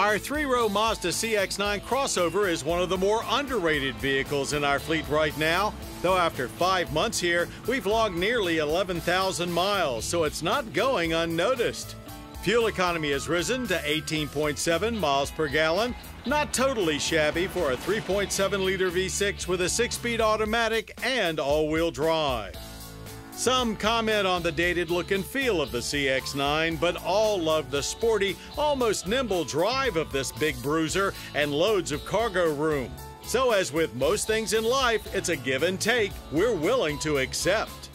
Our three row Mazda CX9 crossover is one of the more underrated vehicles in our fleet right now. Though after five months here, we've logged nearly 11,000 miles, so it's not going unnoticed. Fuel economy has risen to 18.7 miles per gallon. Not totally shabby for a 3.7 liter V6 with a six speed automatic and all wheel drive. Some comment on the dated look and feel of the CX9, but all love the sporty, almost nimble drive of this big bruiser and loads of cargo room. So, as with most things in life, it's a give and take we're willing to accept.